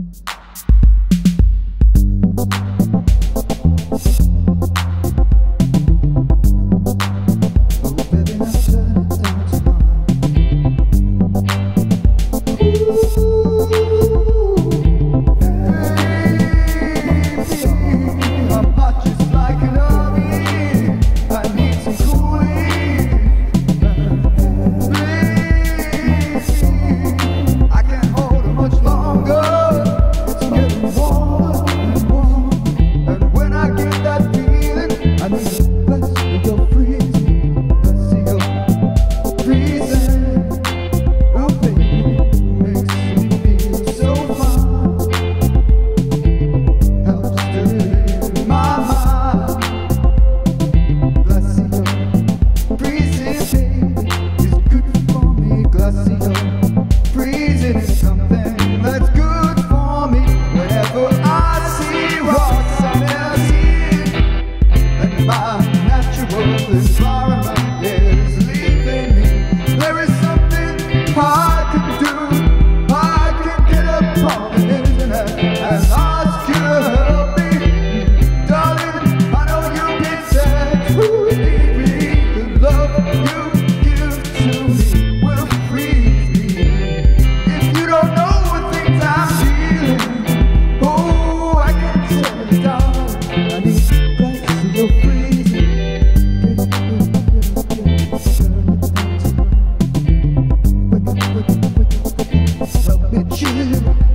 you waves are